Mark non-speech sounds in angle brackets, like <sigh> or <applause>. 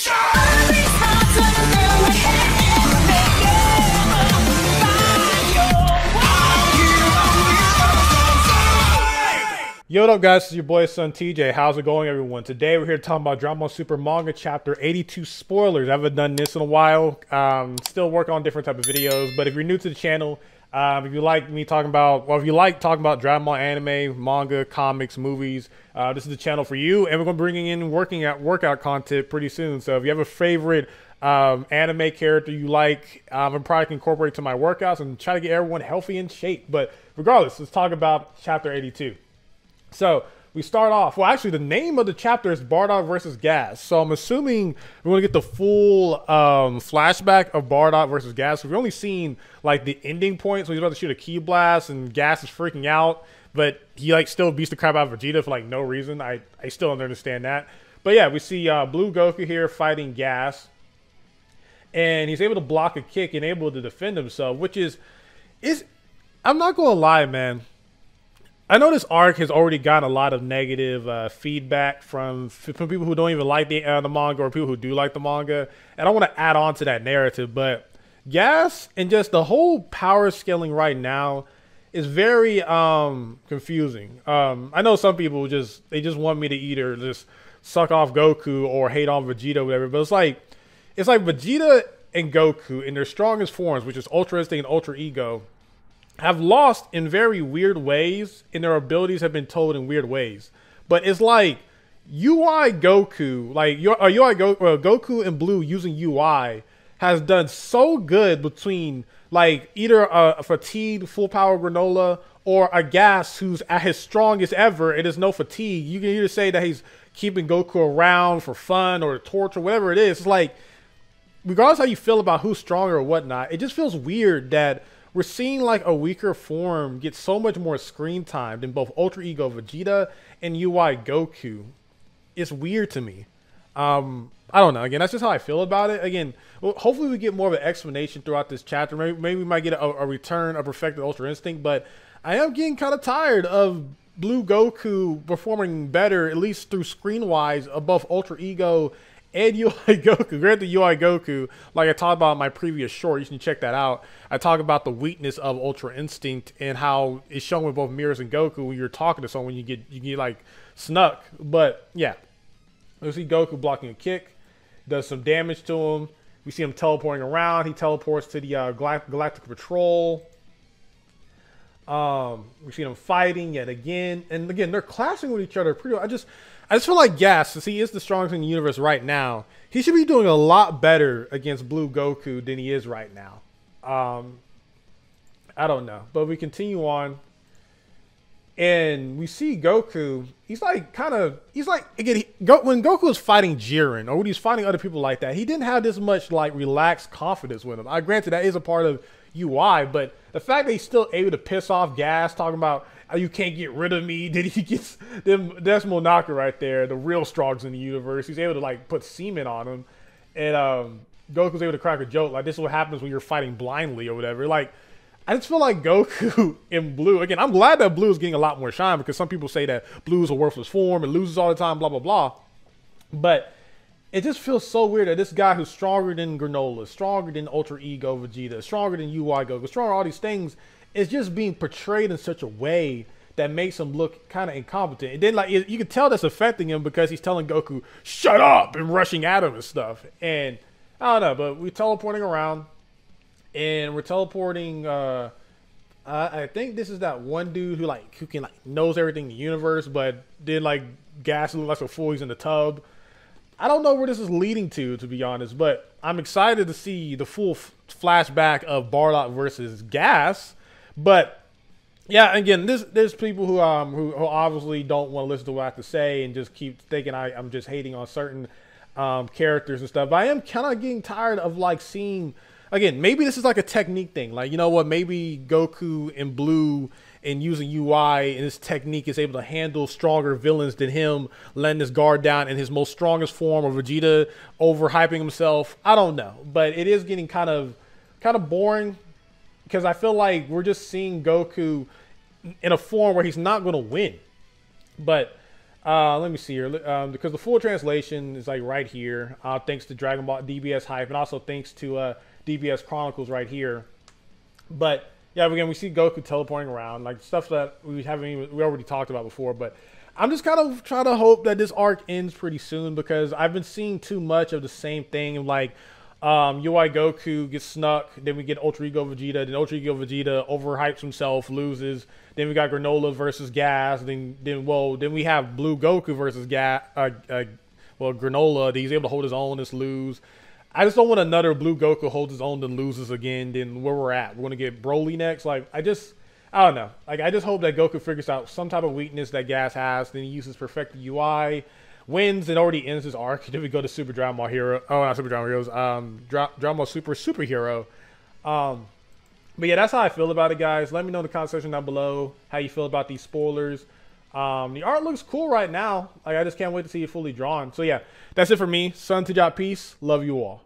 Yo, what up, guys? Is your boy, SonTJ. How's it going, everyone? Today, we're here talking about Ball Super Manga Chapter 82 spoilers. I haven't done this in a while. Um, still working on different type of videos, but if you're new to the channel, um, if you like me talking about, well, if you like talking about Dragon Ball anime, manga, comics, movies, uh, this is the channel for you. And we're going to be bringing in working out workout content pretty soon. So if you have a favorite um, anime character you like, um, I'm probably incorporate to my workouts and try to get everyone healthy and shape. But regardless, let's talk about Chapter 82. So we start off. Well, actually, the name of the chapter is Bardock versus Gas. So I'm assuming we're gonna get the full um, flashback of Bardock versus Gas. We've only seen like the ending point. So he's about to shoot a ki blast, and Gas is freaking out, but he like still beats the crap out of Vegeta for like no reason. I I still don't understand that. But yeah, we see uh, Blue Goku here fighting Gas, and he's able to block a kick and able to defend himself, which is is I'm not gonna lie, man I know this arc has already gotten a lot of negative uh, feedback from from people who don't even like the uh, the manga or people who do like the manga, and I want to add on to that narrative. But Gas and just the whole power scaling right now is very um, confusing. Um, I know some people just they just want me to either just suck off Goku or hate on Vegeta, or whatever. But it's like it's like Vegeta and Goku in their strongest forms, which is Ultra Instinct and Ultra Ego have lost in very weird ways, and their abilities have been told in weird ways. But it's like UI Goku, like your uh, UI Go, uh, Goku and Blue using UI has done so good between like either a, a fatigued full power Granolah or a gas who's at his strongest ever. It is no fatigue. You can either say that he's keeping Goku around for fun or torture, whatever it is. It's like regardless how you feel about who's stronger or whatnot, it just feels weird that we're seeing like a weaker form get so much more screen time than both Ultra Ego Vegeta and UI Goku. It's weird to me. Um, I don't know. Again, that's just how I feel about it. Again, well, hopefully we get more of an explanation throughout this chapter. Maybe, maybe we might get a, a return of perfected Ultra Instinct, but I am getting kind of tired of Blue Goku performing better, at least through screen wise, above Ultra Ego and UI <laughs> Goku. Granted, UI Goku, like I talked about in my previous short, you can check that out. I talk about the weakness of Ultra Instinct and how it's shown with both Merus and Goku when you're talking to someone, you get you get like snuck. But yeah, we see Goku blocking a kick, does some damage to him. We see him teleporting around. He teleports to the uh, Galactic Patrol. Um, we see them fighting yet again, and again they're clashing with each other. Pretty. I just I just feel like yes, since he is the strongest in the universe right now, he should be doing a lot better against Blue Goku than he is right now. Um, I don't know, but we continue on, and we see Goku. He's like kind of he's like again he, Go, when Goku was fighting Jiren or when he's fighting other people like that, he didn't have this much like relaxed confidence with him. I granted that is a part of UI, but the fact that he's still able to piss off Gas, talking about you can't get rid of me, <laughs> did he gets them that's Monaka right there, the real strongs in the universe. He's able to like put semen on him, and um, Goku's able to crack a joke like this is what happens when you're fighting blindly or whatever. Like I just feel like Goku <laughs> in Blue again. I'm glad that Blue is getting a lot more shine because some people say that Blue is a worthless form and loses all the time, blah blah blah. But it just feels so weird that this guy who's stronger than Granolah, stronger than Ultra Ego Vegeta, stronger than UI Goku, stronger all these things, is just being portrayed in such a way that makes him look kind of incompetent. And then like you can tell that's affecting him because he's telling Goku, "Shut up!" and rushing at him and stuff. And I don't know, but we're teleporting around, and we're teleporting. Uh, I think this is that one dude who like who can like knows everything in the universe, but then like gas like a fool. He's in the tub. I don't know where this is leading to, to be honest, but I'm excited to see the full flashback of Bardock versus Gas. But yeah, again, this there's people who um who, who obviously don't want to listen to what I have to say and just keep thinking I, I'm just hating on certain um, characters and stuff. But I am kind of getting tired of like seeing again. Maybe this is like a technique thing. Like you know what? Maybe Goku and Blue and using UI and his technique is able to handle stronger villains than him, letting his guard down in his most strongest form, or Vegeta overhyping himself. I don't know, but it is getting kind of kind of boring because I feel like we're just seeing Goku in a form where he's not going to win. But Uh, let me see here, um, because the full translation is like right here. Uh, thanks to Dragon Ball DBS hype, and also thanks to uh, DBS Chronicles right here. But yeah, again, we see Goku teleporting around, like stuff that we haven't even we already talked about before. But I'm just kind of trying to hope that this arc ends pretty soon because I've been seeing too much of the same thing. Like um, UI Goku gets snuck, then we get Ultra Ego Vegeta, then Ultra Ego Vegeta overhypes himself, loses. Then we got Granolah versus Gas. Then then well then we have Blue Goku versus Gas. Uh, uh, well Granolah, he's able to hold his own, just lose. I just don't want another Blue Goku holds his own then loses again. Then where we're at, we're gonna get Broly next. Like I just I don't know. Like I just hope that Goku figures out some type of weakness that Gas has. Then he uses perfected UI, wins, and already ends his arc. <laughs> Then we go to Super Ball Hero. Oh, not Super Ball Heroes. Um, Dra- Ball Super Superhero. Um, but yeah, that's how I feel about it, guys. Let me know in the comment section down below how you feel about these spoilers. Um, the art looks cool right now. Like I just can't wait to see it fully drawn. So yeah, that's it for me. Sun to Jot Peace. Love you all.